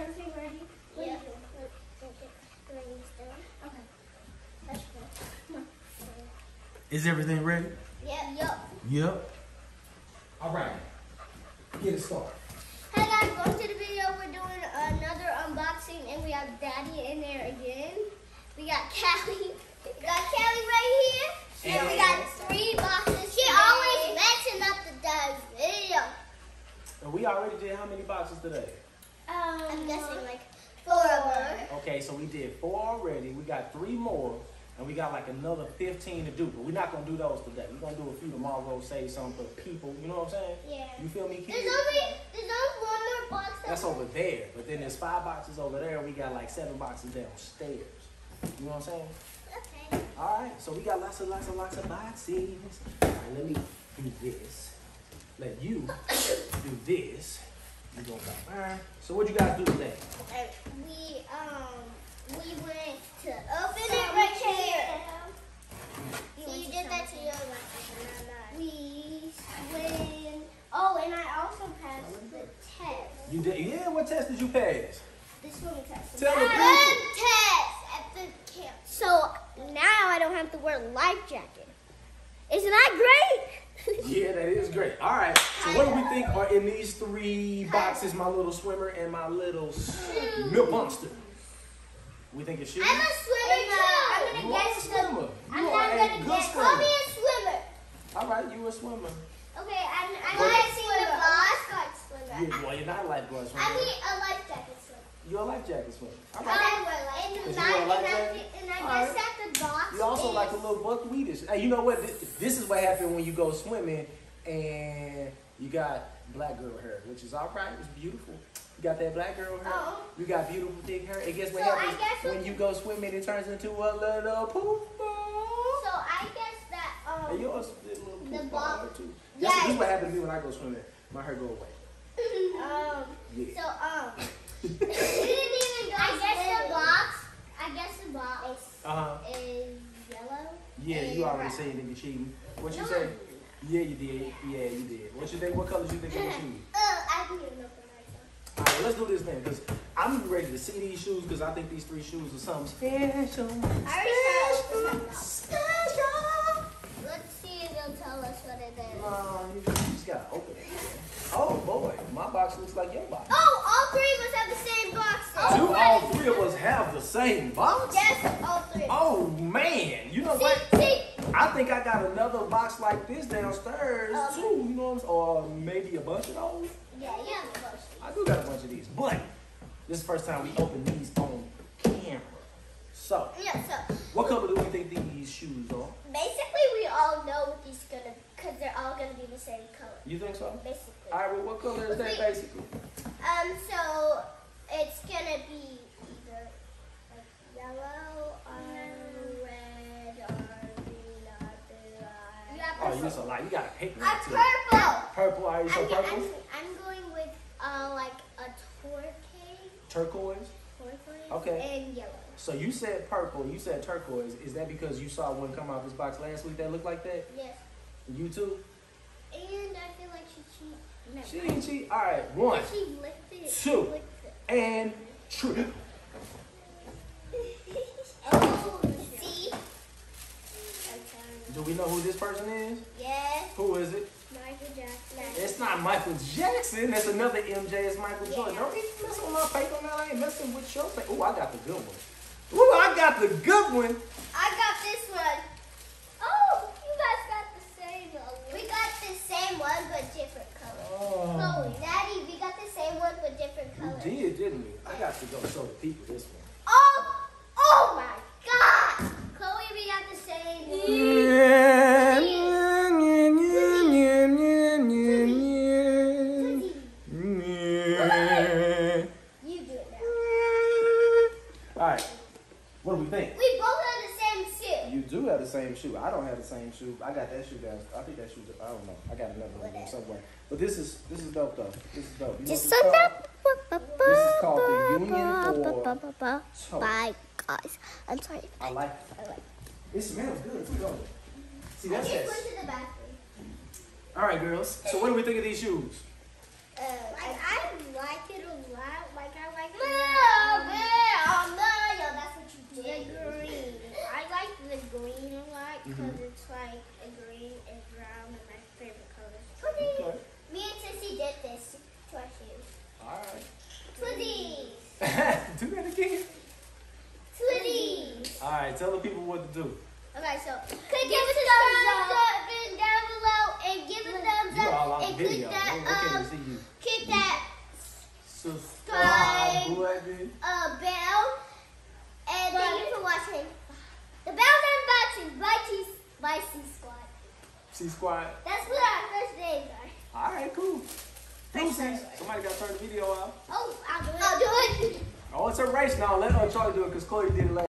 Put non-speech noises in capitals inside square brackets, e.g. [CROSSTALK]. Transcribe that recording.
everything ready? What Yeah. are you? Okay. That's cool. Is everything ready? Yep. Yep. Yep. All right. Get it started. Hey guys, welcome to the video. We're doing another unboxing and we have Daddy in there again. We got Callie. We got Callie right here. And we got three boxes. She always messing up the dad's video. And we already did how many boxes today? Guessing like four. Okay, so we did four already. We got three more. And we got like another 15 to do. But we're not going to do those today. We're going to do a few tomorrow, save some for people. You know what I'm saying? Yeah. You feel me, There's kids? only there's only one more box. That's over there. But then there's five boxes over there. We got like seven boxes downstairs. You know what I'm saying? Okay. All right, so we got lots and lots and lots of boxes. All right, let me do this. Let you do this. You go back there. So what you guys do today? And we um we went to open it right here. So you did that to your left, We went. Oh, and I also passed the test. You did? Yeah. What test did you pass? This one test. Tell the Good people. test at the camp. So now I don't have to wear a life jacket. Isn't that great? Yeah, that is great. All right. So what do we think are in these three boxes? My little swimmer and my little milk monster. We think it's shoes. I'm a swimmer. I'm You gonna are a guess the. swimmer. I'm You not are a gonna good guess. Call me swimmer. a swimmer. All right, you a swimmer. Okay, I'm, I'm But- guessing the lifeguard swimmer. You, well, you're not a lifeguard swimmer. I mean a life jacket swimmer. You're a life jacket swimmer. All right. I wear life Cause like a little buckwheatish. Hey, you know what? This, this is what happened when you go swimming and you got black girl hair, which is all right. It's beautiful. You got that black girl hair. Oh. You got beautiful thick hair. And guess what So happens guess when you go swimming? It turns into a little poof ball. So I guess that um. And yours is a little The poof ball- ball too. That's Yeah. this is what happens to me when I go swimming. My hair go away. [LAUGHS] um. Yeah. So um. [LAUGHS] [LAUGHS] we didn't even go. I guess the box. I guess the box Uh huh. is yellow. Yeah, you already brown. said you cheating. What you No, say? Yeah, you did. Yeah, you did. What you think? What colors you think are the shoes? Uh, I know for myself. All right, let's do this then, because I'm ready to see these shoes, because I think these three shoes are something special. Special. Special. Let's see if they'll tell us what it is. No, you just gotta open it. Oh boy, my box looks like your box. Oh, all three of us have the same box. Do all three of us have the same box? Yes, Oh man, you know See, what? see. I think I got another box like this downstairs Um, too. You know what I'm saying? Or maybe a bunch of those. Yeah, yeah. I do got a bunch of these, but this is the first time we open these on camera. So, Yeah, so what color do we think these shoes are? basically we all know what these gonna, cause they're all gonna be the same color. You think so? Basically. All right, well, what color is that basically? Um, so it's gonna be blue. Yeah, Oh, you you got to pick one I'm too. purple. Purple? Are you so I'm, purple? I'm, I'm going with uh like a turquoise, Turquoise. turquoise, Okay. and yellow. So you said purple. You said turquoise. Is that because you saw one come out of this box last week that looked like that? Yes. You too? And I feel like she cheated. No. She didn't cheat. All right, one She licked it. Two. And true. Oh, see? Do we know who this person is? Yes. Who is it? Michael Jackson. It's not Michael Jackson. That's another MJ. It's Michael Jordan. Don't be messing with my paper, man. I ain't messing with your paper. Ooh, I got the good one. Ooh, I got the good one. I got this one. Oh, you guys got the same one. We got the same one but different colors. Oh, Chloe, Daddy, we got the same one but different you colors. did, didn't we? I got to go show the people this one. Right. What do we think? We both have the same shoe. You do have the same shoe. I don't have the same shoe. I got that shoe down. I think that shoe. I don't know. I got another one somewhere. But this is this is dope though. This is dope. You know Just so this that. called? This is called the Union for Toe. Bye, guys. I'm sorry. I like it. I like It smells good too, don't it? See, that's just that. went to the bathroom. All right, girls. So what do we think of these shoes? Mm-hmm. because it's like a green and brown and my favorite colors. Twinsies! Me and Sissy did this to our shoes. Alright. [LAUGHS] Do that again. Twinsies! Alright, tell the people what to do. Okay, so give a thumbs, thumbs up. up and down below and give a thumbs um, you up and video. click that um, Kick that subscribe button. C Squad. That's what our first names are. All right, cool. Deuces. Somebody got to turn the video off. Oh, I'll do it. I'll do it. Oh, it's a race now. Let uh, Charlie do it because Chloe did it last.